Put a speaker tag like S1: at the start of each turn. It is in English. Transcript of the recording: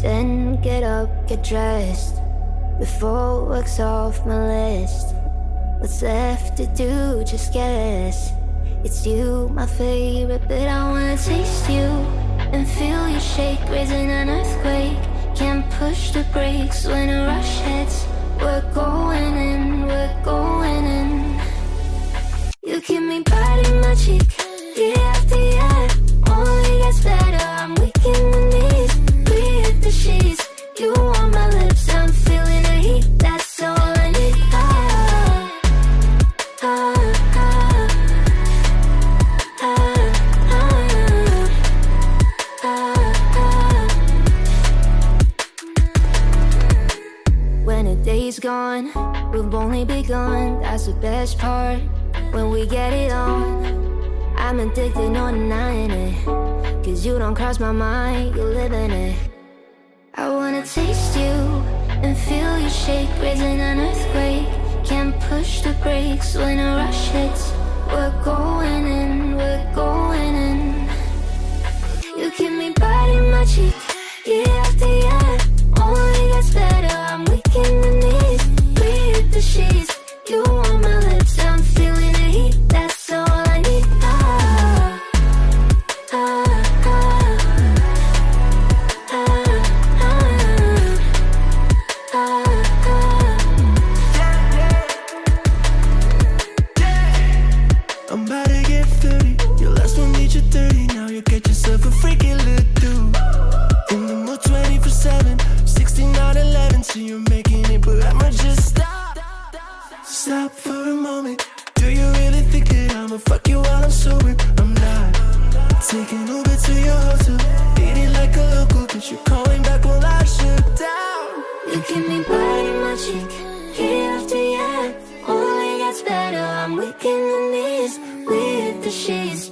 S1: Ten, get up, get dressed. Before work's off my list. What's left to do? Just guess. It's you, my favorite, but I wanna taste you and feel you shake, raising an earthquake. When gone, we've only begun. That's the best part. When we get it on, I'm addicted, no denying it. Cause you don't cross my mind, you live in it. I wanna taste you and feel you shake, raising an earthquake. Can't push the brakes when a rush hits. We're going in, we're going in. You keep me biting my cheek, I'm
S2: about to get 30. Your last one made you 30. Now you get yourself a freaking little dude. In the mood 24 7, 16 out 11. So you're making it, but I'ma just stop. Stop for a moment. Do you really think that I'ma fuck you while I'm sober? I'm not. Taking Uber to your hotel. Eating like a local, cause you're calling back while I shut down.
S1: You keep me biting my cheek, year after year. Only gets better, I'm weak in the she's